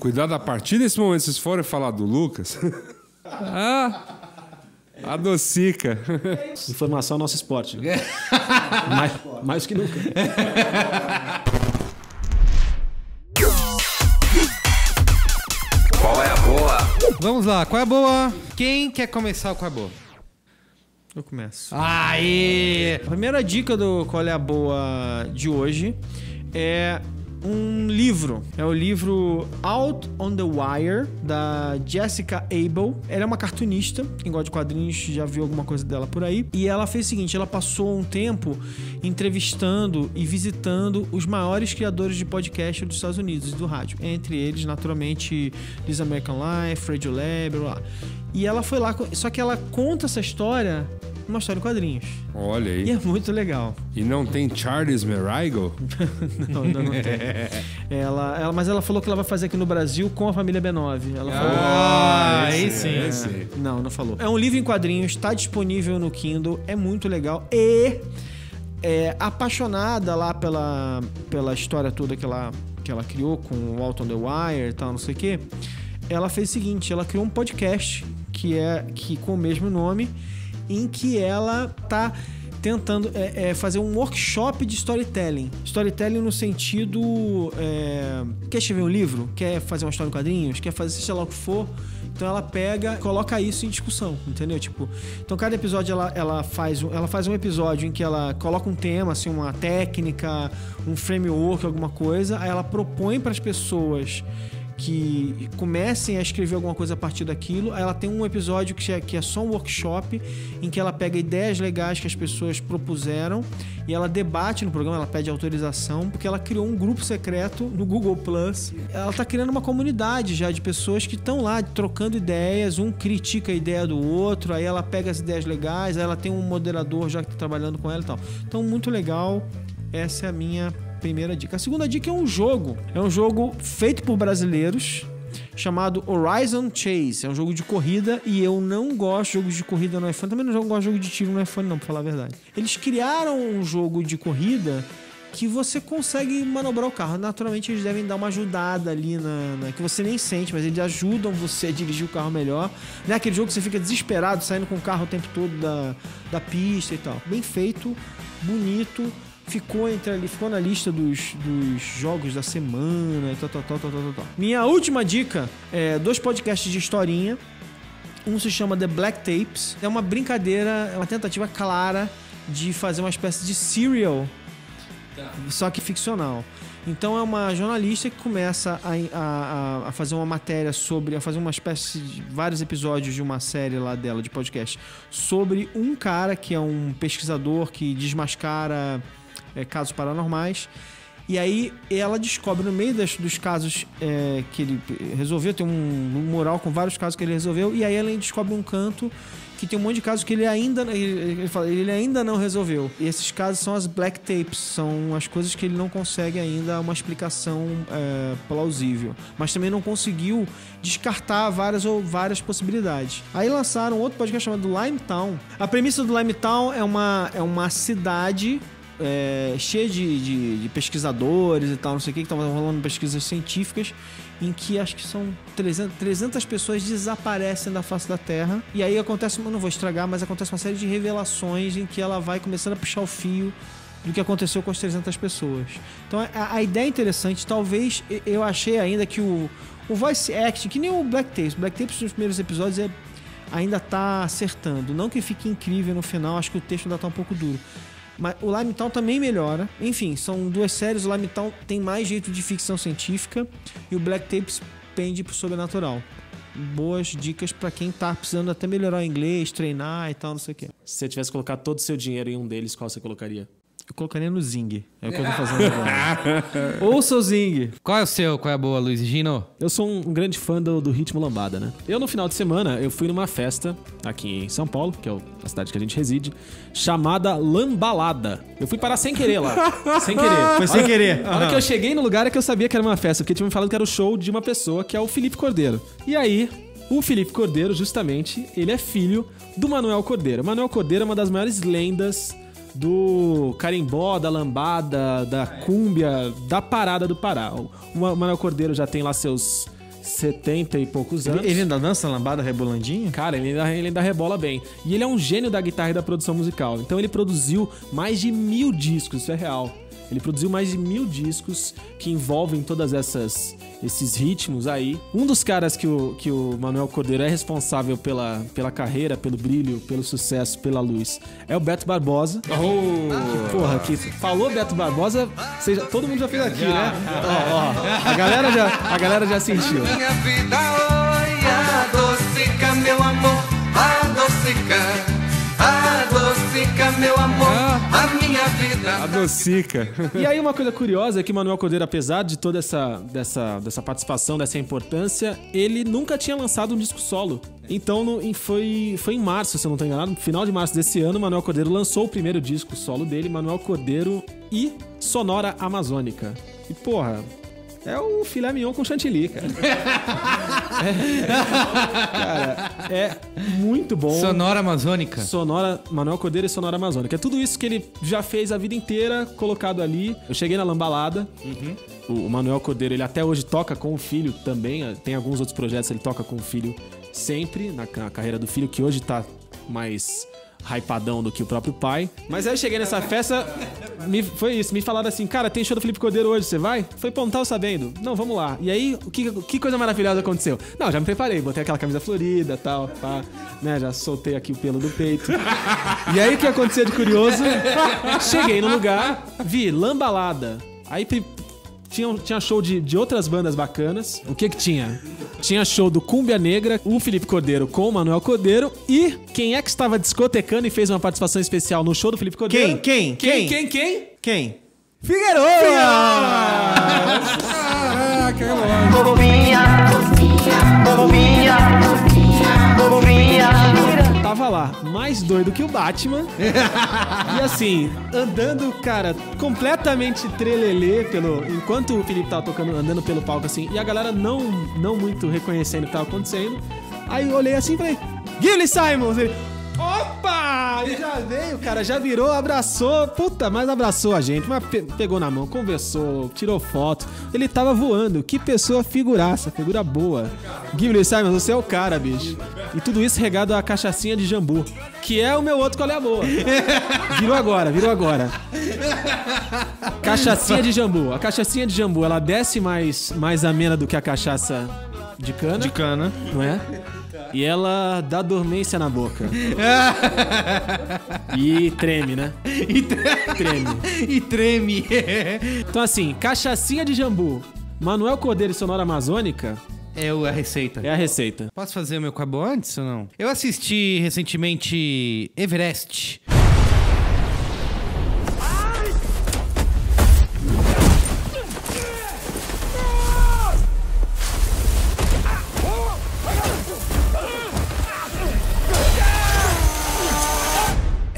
Cuidado, a partir desse momento, se vocês forem falar do Lucas. ah, adocica. Informação é nosso esporte. mais, mais que nunca. Qual é a boa? Vamos lá, qual é a boa? Quem quer começar o qual é a boa? Eu começo. Aê! A primeira dica do Qual é a Boa de hoje é um livro. É o livro Out on the Wire, da Jessica Abel. Ela é uma cartunista, quem gosta de quadrinhos já viu alguma coisa dela por aí. E ela fez o seguinte: ela passou um tempo entrevistando e visitando os maiores criadores de podcast dos Estados Unidos e do rádio. Entre eles, naturalmente, This American Life, Radio Lab, blá. E ela foi lá, só que ela conta essa história uma história em quadrinhos. Olha E aí. é muito legal. E não tem Charles Merigo? Não, ainda não tem. Ela, ela, mas ela falou que ela vai fazer aqui no Brasil com a família B9. Ela falou. Ah, aí esse, sim. esse. Não, não falou. É um livro em quadrinhos, está disponível no Kindle, é muito legal. E é, apaixonada lá pela, pela história toda que ela, que ela criou com o Out on the Wire e tal, não sei o quê. Ela fez o seguinte: ela criou um podcast que é que com o mesmo nome, em que ela tá tentando é, é, fazer um workshop de storytelling. Storytelling no sentido. é, quer escrever um livro? Quer fazer uma história em quadrinhos? Quer fazer seja lá o que for? Então ela pega, coloca isso em discussão, entendeu? Tipo, então cada episódio ela, ela faz um- ela faz um episódio em que ela coloca um tema, assim, uma técnica, um framework, alguma coisa, aí ela propõe para as pessoas que comecem a escrever alguma coisa a partir daquilo. Ela tem um episódio que é, que é só um workshop em que ela pega ideias legais que as pessoas propuseram e ela debate no programa, ela pede autorização, porque ela criou um grupo secreto no Google Plus. Ela tá criando uma comunidade já de pessoas que estão lá trocando ideias, um critica a ideia do outro, aí ela pega as ideias legais, aí ela tem um moderador já que tá trabalhando com ela e tal. Então, muito legal. Essa é a minha primeira dica. A segunda dica é um jogo. É um jogo feito por brasileiros chamado Horizon Chase. É um jogo de corrida e eu não gosto de jogos de corrida no iPhone. Também não gosto de jogo de tiro no iPhone, não, pra falar a verdade. Eles criaram um jogo de corrida que você consegue manobrar o carro. Naturalmente, eles devem dar uma ajudada ali na, na- que você nem sente, mas eles ajudam você a dirigir o carro melhor. Não é aquele jogo que você fica desesperado saindo com o carro o tempo todo da, da pista e tal. Bem feito, bonito. Ficou entre ali, ficou na lista dos, dos jogos da semana e tal, tal, tal, tal, tal, tal. Minha última dica é dois podcasts de historinha. Um se chama The Black Tapes. É uma brincadeira, é uma tentativa clara de fazer uma espécie de serial, só que ficcional. Então é uma jornalista que começa a- a- a fazer uma matéria sobre, a fazer uma espécie de vários episódios de uma série lá dela, de podcast, sobre um cara que é um pesquisador que desmascara é, casos paranormais. E aí ela descobre no meio das- dos casos é, que ele resolveu, tem um, mural com vários casos que ele resolveu, e aí ela descobre um canto que tem um monte de casos que ele ainda ele fala, ele ainda não resolveu. E esses casos são as black tapes, são as coisas que ele não consegue ainda uma explicação é, plausível, mas também não conseguiu descartar várias ou várias possibilidades. Aí lançaram outro podcast chamado Limetown. A premissa do Limetown é uma é uma cidade é, cheia de, de- de pesquisadores e tal, não sei o que, que estavam rolando pesquisas científicas, em que acho que são 300, 300 pessoas desaparecem da face da Terra. E aí acontece, não vou estragar, mas acontece uma série de revelações em que ela vai começando a puxar o fio do que aconteceu com as 300 pessoas. Então a, a ideia é interessante, talvez eu achei ainda que o, o voice acting, que nem o Black Tapes, Black Tapes nos primeiros episódios é, ainda tá acertando. Não que fique incrível no final, acho que o texto ainda tá um pouco duro. Mas o Limetown também melhora. Enfim, são duas séries. O Limetown tem mais jeito de ficção científica e o Black Tapes pende pro sobrenatural. Boas dicas pra quem tá precisando até melhorar o inglês, treinar e tal, não sei o quê. Se você tivesse que colocar todo o seu dinheiro em um deles, qual você colocaria? Eu colocaria no Zing. É o que eu tô fazendo agora. Ouça o Zing. Qual é o seu? Qual é a boa, Luiz Gino? Eu sou um, um grande fã do, do ritmo lambada, né? Eu, no final de semana, eu fui numa festa aqui em São Paulo, que é o- a cidade que a gente reside, chamada Lambalada. Eu fui parar sem querer lá. sem querer. Foi sem querer. A hora que eu cheguei no lugar é que eu sabia que era uma festa, porque tinha me falado que era o show de uma pessoa, que é o Felipe Cordeiro. E aí, o Felipe Cordeiro, justamente, ele é filho do Manuel Cordeiro. Manuel Cordeiro é uma das maiores lendas do carimbó, da lambada, da cúmbia, da parada do Pará. O Manuel Cordeiro já tem lá seus 70 e poucos anos. Ele ainda dança lambada rebolandinho? Cara, ele ainda, ele ainda rebola bem. E ele é um gênio da guitarra e da produção musical. Então ele produziu mais de mil discos, isso é real. Ele produziu mais de mil discos que envolvem todas essas esses ritmos aí. Um dos caras que o, que o Manuel Cordeiro é responsável pela, pela carreira, pelo brilho, pelo sucesso, pela luz, é o Beto Barbosa. Oh, Porra, que falou Beto Barbosa, você já- todo mundo já fez aqui, né? Ó, ó, a galera já, a galera já sentiu. Minha vida, oi, adocica meu amor, adocica a docica. E aí uma coisa curiosa é que Manuel Cordeiro, apesar de toda essa dessa, dessa participação, dessa importância, ele nunca tinha lançado um disco solo. Então no- foi, foi em março, se eu não estou enganado, final de março desse ano, Manuel Cordeiro lançou o primeiro disco solo dele, Manuel Cordeiro e Sonora Amazônica. E porra, é o filé mignon com chantilly, cara. É, cara, é muito bom. Sonora Amazônica. Sonora, Manuel Cordeiro e Sonora Amazônica. É tudo isso que ele já fez a vida inteira colocado ali. Eu cheguei na Lambalada. O, o Manuel Cordeiro, ele até hoje toca com o filho também. Tem alguns outros projetos, ele toca com o filho sempre, na, ca- carreira do filho, que hoje tá mais hypadão do que o próprio pai. Mas aí eu cheguei nessa festa, me- foi isso, me falaram assim, cara, tem show do Felipe Cordeiro hoje, você vai? Foi, tava sabendo. Não, vamos lá. E aí, o que, que coisa maravilhosa aconteceu? Não, já me preparei, botei aquela camisa florida tal, pá, né, já soltei aqui o pelo do peito. E aí, o que aconteceu de curioso? Cheguei no lugar, vi lambalada. Aí tinha, tinha show de, de outras bandas bacanas. O que que tinha? Tinha show do Cúmbia Negra, o Felipe Cordeiro com o Manuel Cordeiro. E quem é que estava discotecando e fez uma participação especial no show do Felipe Cordeiro? Quem? Quem? Quem? Quem? Quem? Quem? Quem? Figueiredo! Caraca, é lá, mais doido que o Batman. e assim, andando, cara, completamente trelelê pelo. Enquanto o Felipe tava tocando, andando pelo palco assim, e a galera não, não muito reconhecendo o que tava acontecendo. Aí eu olhei assim e falei, Gilly Simons! Ele, Opa! Já veio, cara, já virou, abraçou, puta, mas abraçou a gente, mas pe- pegou na mão, conversou, tirou foto. Ele tava voando, que pessoa figuraça, figura boa. Ghibli Simon, você é o cara, bicho. E tudo isso regado a cachaçinha de jambu, que é o meu outro colher boa. Virou agora, virou agora. Cachaçinha de jambu. A cachaçinha de jambu, ela desce mais, mais amena do que a cachaça de cana. De cana. Não é? E ela dá dormência na boca. e treme, né? E, tre- Treme. e treme. Então, assim, cachaçinha de jambu, Manuel Cordeiro e Sonora Amazônica É o- a receita. é a receita. Posso fazer o meu cabo antes ou não? Eu assisti recentemente Everest.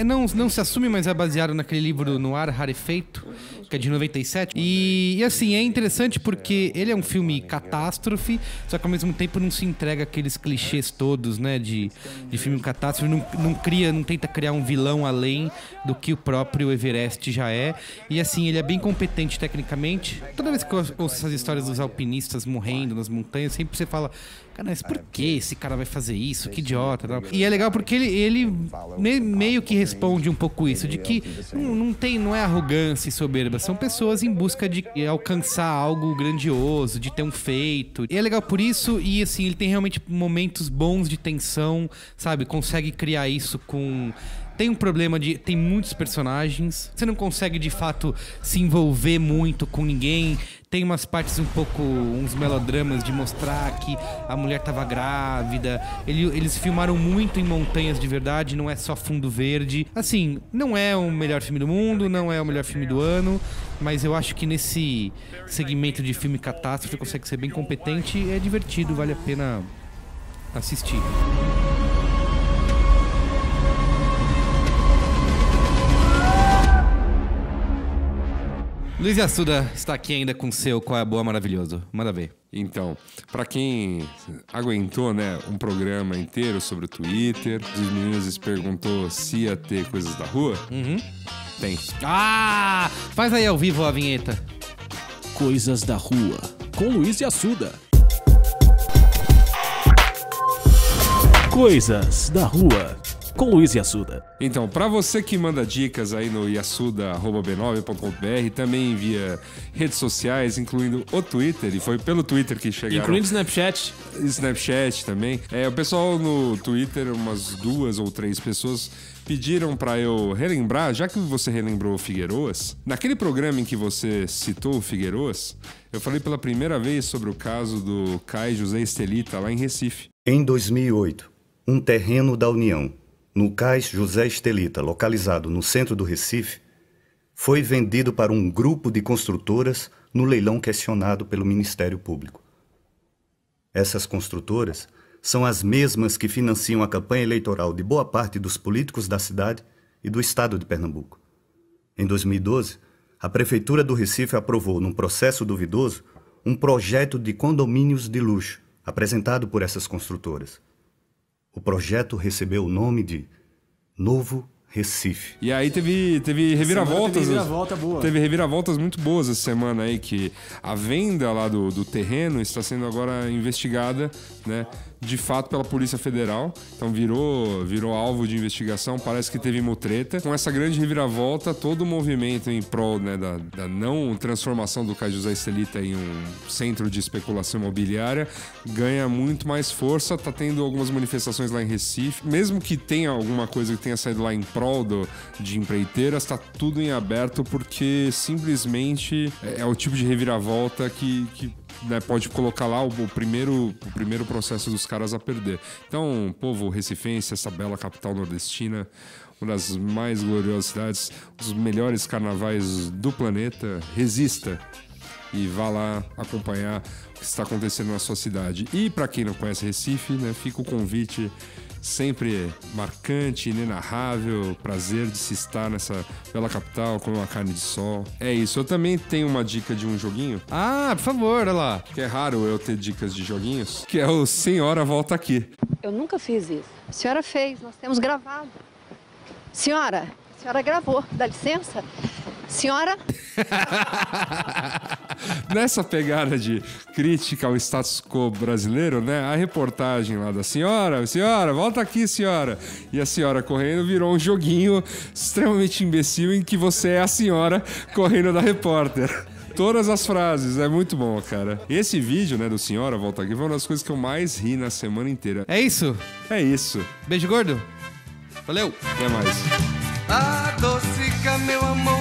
É, não, não se assume, mas é baseado naquele livro No Ar Rarefeito, que é de 97. E, e assim, é interessante porque ele é um filme catástrofe, só que ao mesmo tempo não se entrega aqueles clichês todos, né, de, de filme catástrofe, não, não cria, não tenta criar um vilão além do que o próprio Everest já é. E assim, ele é bem competente tecnicamente. Toda vez que eu ouço essas histórias dos alpinistas morrendo nas montanhas, sempre você fala, cara, mas por que esse cara vai fazer isso? Que idiota. E é legal porque ele, ele me- meio que responde um pouco isso, de que não, não tem, não é arrogância e soberba, são pessoas em busca de alcançar algo grandioso, de ter um feito. E é legal por isso, e assim, ele tem realmente momentos bons de tensão, sabe? Consegue criar isso com tem um problema de. Tem muitos personagens. Você não consegue de fato se envolver muito com ninguém. Tem umas partes um pouco. uns melodramas de mostrar que a mulher tava grávida. Ele- eles filmaram muito em montanhas de verdade, não é só fundo verde. Assim, não é o melhor filme do mundo, não é o melhor filme do ano. Mas eu acho que nesse segmento de filme catástrofe consegue ser bem competente é divertido, vale a pena assistir. Luiz Assuda está aqui ainda com seu Qual é a Boa Maravilhoso. Manda ver. Então, para quem aguentou, né, um programa inteiro sobre o Twitter, os meninos se perguntou se ia ter coisas da rua. Uhum. Tem. Ah! Faz aí ao vivo a vinheta. Coisas da Rua, com Luiz Assuda. Coisas da Rua com Luiz Assuda. Então, pra você que manda dicas aí no yasuda.b9.com.br, também envia redes sociais, incluindo o Twitter, e foi pelo Twitter que chegaram. Incluindo Snapchat. Snapchat também. É, o pessoal no Twitter, umas duas ou três pessoas pediram pra eu relembrar, já que você relembrou o Figueroas, naquele programa em que você citou o Figueroas, eu falei pela primeira vez sobre o caso do Cai José Estelita lá em Recife. Em 2008, um terreno da União, no cais José Estelita, localizado no centro do Recife, foi vendido para um grupo de construtoras no leilão questionado pelo Ministério Público. Essas construtoras são as mesmas que financiam a campanha eleitoral de boa parte dos políticos da cidade e do estado de Pernambuco. Em 2012, a Prefeitura do Recife aprovou, num processo duvidoso, um projeto de condomínios de luxo apresentado por essas construtoras. O projeto recebeu o nome de Novo Recife. E aí teve, teve reviravoltas. teve reviravolta boa. Teve reviravoltas muito boas essa semana aí, que a venda lá do, do terreno está sendo agora investigada, né? De fato pela Polícia Federal. Então virou, virou alvo de investigação. Parece que teve mutreta. Com essa grande reviravolta, todo o movimento em prol né, da, da não transformação do Cais José Estelita em um centro de especulação imobiliária ganha muito mais força. Tá tendo algumas manifestações lá em Recife. Mesmo que tenha alguma coisa que tenha saído lá em prol do, de empreiteiras, tá tudo em aberto porque simplesmente é, é o tipo de reviravolta que, que né, pode colocar lá o, o primeiro, o primeiro processo dos caras a perder. Então, povo recifense, essa bela capital nordestina, uma das mais gloriosas cidades, os melhores carnavais do planeta, resista e vá lá acompanhar o que está acontecendo na sua cidade. E para quem não conhece Recife, né, fica o convite sempre marcante, inenarrável, prazer de se estar nessa bela capital com uma carne de sol. É isso. Eu também tenho uma dica de um joguinho, Ah, por favor, olha lá. que é raro eu ter dicas de joguinhos, que é o Senhora Volta Aqui. Eu nunca fiz isso. A senhora fez, nós temos gravado. Senhora, a senhora gravou, dá licença? Senhora, Nessa pegada de crítica ao status quo brasileiro, né? A reportagem lá da senhora, senhora, volta aqui, senhora. E a senhora correndo virou um joguinho extremamente imbecil em que você é a senhora correndo da repórter. Todas as frases, é muito bom, cara. Esse vídeo, né, do Senhora Volta Aqui foi uma das coisas que eu mais ri na semana inteira. É isso? É isso. Beijo gordo? Valeu! Até mais. Adocica, meu amor,